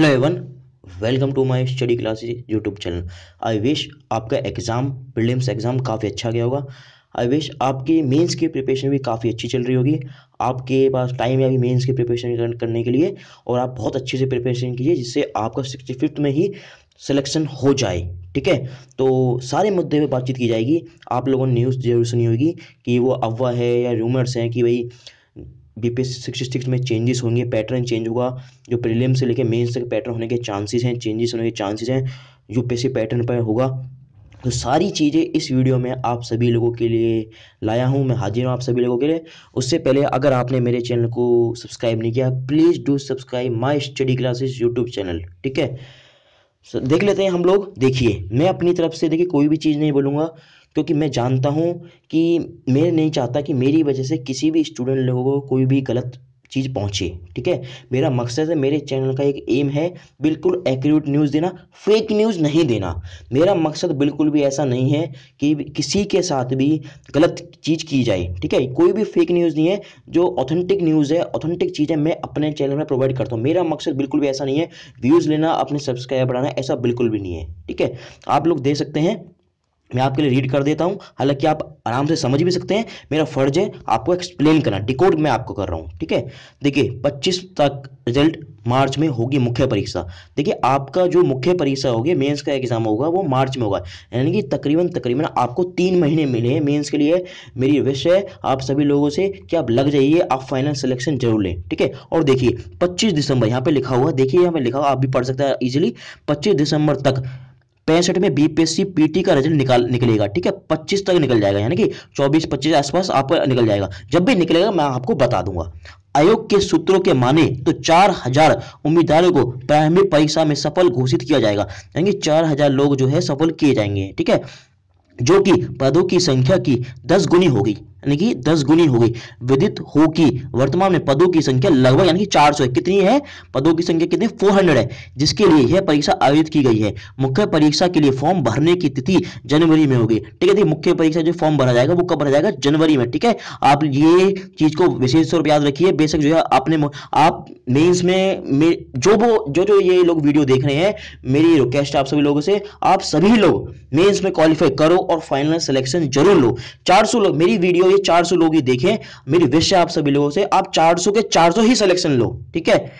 Hello everyone welcome to my study classes YouTube channel I wish आपका exam prelims exam काफ़ी अच्छा गया होगा। आई विश आपकी मेंस की प्रिपरेशन भी काफ़ी अच्छी चल रही होगी। आपके पास टाइम है अभी मेंस की प्रिपरेशन करने के लिए और आप बहुत अच्छे से प्रिपरेशन कीजिए जिससे आपका सिक्सटी फिफ्थ में ही सिलेक्शन हो जाए, ठीक है? तो सारे मुद्दे पे बातचीत की जाएगी। आप लोगों ने न्यूज़ ज़रूर सुनी होगी कि वो अफवाह है या रूमर्स हैं कि भाई बी पी सिक्सटी सिक्स में चेंजेस होंगे पैटर्न चेंज होगा, जो प्रीलियम से लेकर मेंस तक पैटर्न होने के चांसेस हैं चेंजेस होने के चांसेस हैं यूपीएससी पैटर्न पर होगा। तो सारी चीज़ें इस वीडियो में आप सभी लोगों के लिए लाया हूँ, मैं हाजिर हूँ आप सभी लोगों के लिए। उससे पहले अगर आपने मेरे चैनल को सब्सक्राइब नहीं किया please do subscribe my study classes YouTube channel ठीक है? देख लेते हैं हम लोग। देखिए, मैं अपनी तरफ़ से देखिए कोई भी चीज़ नहीं बोलूँगा, क्योंकि मैं जानता हूँ कि मैं नहीं चाहता कि मेरी वजह से किसी भी स्टूडेंट लोगों को कोई भी गलत चीज़ पहुँचे, ठीक है? मेरा मकसद है, मेरे चैनल का एक एम है, बिल्कुल एक्यूरेट न्यूज़ देना फेक न्यूज़ नहीं देना। मेरा मकसद बिल्कुल भी ऐसा नहीं है कि किसी के साथ भी गलत चीज़ की जाए, ठीक है? कोई भी फेक न्यूज़ नहीं है, जो ऑथेंटिक न्यूज़ है ऑथेंटिक चीज़ें मैं अपने चैनल में प्रोवाइड करता हूँ। मेरा मकसद बिल्कुल भी ऐसा नहीं है व्यूज़ लेना, अपने सब्सक्राइब बढ़ाना ऐसा बिल्कुल भी नहीं है, ठीक है? आप लोग दे सकते हैं मैं आपके लिए रीड कर देता हूँ। हालाँकि आप आराम से समझ भी सकते हैं, मेरा फ़र्ज़ है आपको एक्सप्लेन करना डिकोड मैं आपको कर रहा हूँ, ठीक है? देखिए 25 तक रिज़ल्ट मार्च में होगी मुख्य परीक्षा। देखिए, आपका जो मुख्य परीक्षा होगी मेंस का एग्ज़ाम होगा, वो मार्च में होगा। यानी कि तकरीबन तकरीबन आपको तीन महीने मिले हैं मेंस के लिए। मेरी विश है, आप सभी लोगों से कि आप लग जाइए, आप फाइनल सिलेक्शन ज़रूर लें, ठीक है? और देखिए, पच्चीस दिसंबर, यहाँ पे लिखा हुआ, देखिए यहाँ पे लिखा हुआ, आप भी पढ़ सकते हैं ईजिली पच्चीस दिसंबर तक पैंसठ में बीपीएससी पीटी का रिज़ल्ट निकाल, निकलेगा, ठीक है? पच्चीस तक निकल जाएगा, यानी कि चौबीस, पच्चीस आसपास आपका निकल जाएगा। जब भी निकलेगा, मैं आपको बता दूँगा। आयोग के सूत्रों के माने तो चार हज़ार उम्मीदवारों को प्रारंभिक परीक्षा में सफल घोषित किया जाएगा। यानी चार हज़ार लोग जो है सफल किए जाएँगे, ठीक है? जो कि पदों की संख्या की दस गुनी होगी। यानी कि दस गुनी हो गई। विदित हो कि वर्तमान में पदों की संख्या लगभग यानी कि चार सौ है। कितनी है? पदों की संख्या कितनी? फोर हंड्रेड है। जिसके लिए यह परीक्षा आयोजित की गई है। मुख्य परीक्षा के लिए फॉर्म भरने की तिथि जनवरी में होगी। ठीक है मुख्य परीक्षा जो फॉर्म भरा जाएगा वो कब भरा जाएगा? जनवरी में। ठीक है? आप ये चीज़ को विशेष तौर पर याद रखिए। बेशक जो है आपने आप मेन्स में, में जो वो जो जो ये लोग वीडियो देख रहे हैं मेरी रिक्वेस्ट आप सभी लोगों से आप सभी लोग मेन्स में क्वालिफाई करो और फाइनल सिलेक्शन ज़रूर लो। 400 लोग मेरी वीडियो ये 400 लोग ही देखें। मेरी विश है आप सभी लोगों से। आप 400 के 400 ही सिलेक्शन लो, ठीक है?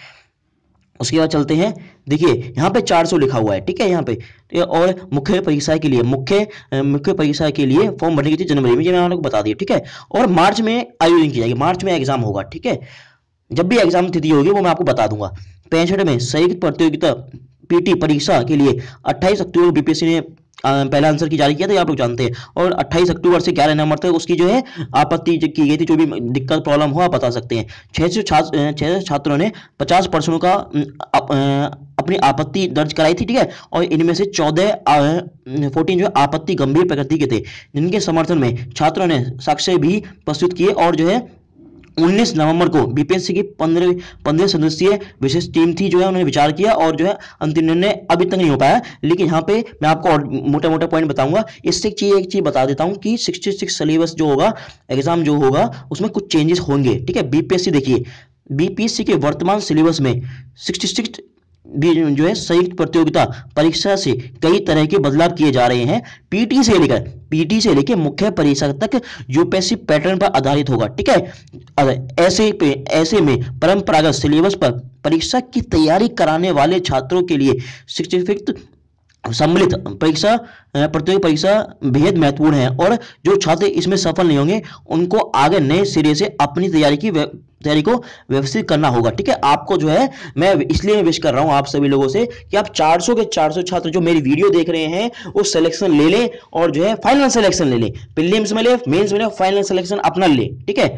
उसके बाद चलते हैं। देखिए, यहाँ पे 400 लिखा हुआ है, ठीक है? यहाँ पे। और मुख्य परीक्षा के लिए, मुख्य मुख्य परीक्षा के लिए फॉर्म भरने की जनवरी में मैंने आपको बता दिया, ठीक है? और मार्च में आयोजन की जाएगी। मार्च में एग्ज़ाम होगा, ठीक है? जब भी एग्ज़ाम तिथि होगी, वो मैं आपको बता दूँगा। पैंसठ में संयुक्त प्रतियोगिता पीटी परीक्षा के लिए 28 अक्टूबर बीपीएससी ने पहला आंसर की जारी किया था आप लोग जानते हैं। और 28 अक्टूबर से 11 नवंबर तक उसकी जो है आपत्ति की गई थी, जो भी दिक्कत प्रॉब्लम हो, आप बता सकते हैं। छह सौ छह छात्रों ने 50 परसेंट का अपनी आपत्ति दर्ज कराई थी, ठीक है? और इनमें से चौदह फोर्टीन जो है आपत्ति गंभीर प्रकृति के थे, जिनके समर्थन में छात्रों ने साक्ष्य भी प्रस्तुत किए और जो है 19 नवंबर को बीपीएससी की पंद्रह पंद्रह सदस्यीय विशेष टीम थी जो है, उन्होंने विचार किया और जो है, अंतिम निर्णय अभी तक नहीं हो पाया। लेकिन यहाँ पे मैं आपको मोटा मोटा पॉइंट बताऊँगा। इससे एक चीज़ एक चीज़ बता देता हूँ कि सिक्सटी सिक्स सिलेबस जो होगा एग्ज़ाम जो होगा, उसमें कुछ चेंजेस होंगे। ठीक है बीपीएससी देखिए। बीपीएससी के वर्तमान सिलेबस में सिक्सटी भी जो है संयुक्त प्रतियोगिता परीक्षा से कई तरह के बदलाव किए जा रहे हैं। पीटी से लेकर, पीटी से लेकर मुख्य परीक्षा तक यूपीएससी पैटर्न पर आधारित होगा, ठीक है? ऐसे पे, ऐसे में परंपरागत सिलेबस पर परीक्षा की तैयारी कराने वाले छात्रों के लिए शिक्षित, सम्मिलित परीक्षा प्रतियोगी परीक्षा बेहद महत्वपूर्ण है और जो छात्र इसमें सफल नहीं होंगे, उनको आगे नए सिरे से अपनी तैयारी की तैयारी को व्यवस्थित करना होगा, ठीक है? आपको जो है, मैं इसलिए विश कर रहा हूँ आप सभी लोगों से कि आप 400 के 400 छात्र जो मेरी वीडियो देख रहे हैं, वो सिलेक्शन ले लें और जो है फाइनल सिलेक्शन ले लें। प्रीलिम्स में ले मेंस में ले फाइनल सिलेक्शन अपना ले, ठीक है?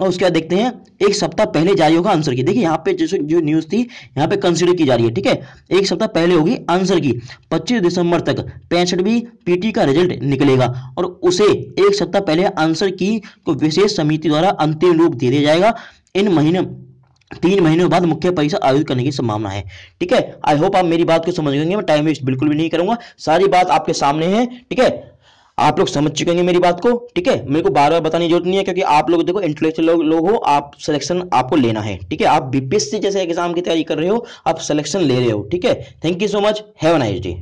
और उसके बाद देखते हैं, एक सप्ताह पहले जारी होगा आंसर की। देखिए, यहाँ पे जैसे जो न्यूज़ थी, यहाँ पे कंसिडर की जा रही है, ठीक है? एक सप्ताह पहले होगी आंसर की। 25 दिसंबर तक पैंसठवीं पीटी का रिज़ल्ट निकलेगा और उसे एक सप्ताह पहले आंसर की को विशेष समिति द्वारा अंतिम रूप दे दिया जाएगा। इन महीने तीन महीनों बाद मुख्य परीक्षा आयोजित करने की संभावना है। ठीक है? आई होप आप मेरी बात को समझ गएँगे मैं टाइम वेस्ट बिल्कुल भी नहीं करूँगा। सारी बात आपके सामने है। ठीक है? आप लोग समझ चुके हैं मेरी बात को। ठीक है? मेरे को बार बार बताने की ज़रूरत नहीं है क्योंकि आप लोग देखो इंटेलेक्चुअल लोग, लोग हो आप सिलेक्शन आपको लेना है। ठीक है? आप बीपीएससी जैसे एग्ज़ाम की तैयारी कर रहे हो आप सिलेक्शन ले रहे हो। ठीक है? Thank you so much have nice day